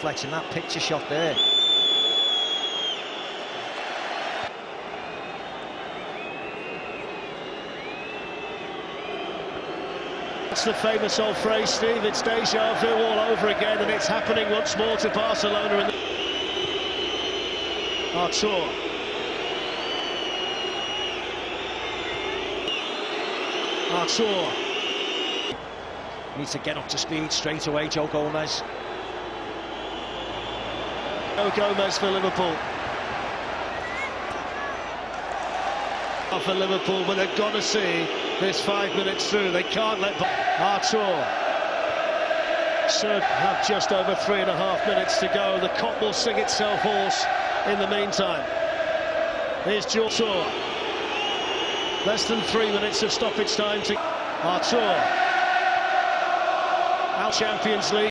deflection, that picture shot there. It's the famous old phrase, Steve. It's deja vu all over again, and it's happening once more to Barcelona. In the... Arthur. Arthur. Needs to get up to speed straight away, Joe Gomez. Gomez for Liverpool. For Liverpool, but they've got to see this five minutes through. They can't let Arthur should have just over three and a half minutes to go. The Kop will sing itself hoarse in the meantime. Here's Arthur. Less than three minutes of stoppage time to Arthur. Our Champions League.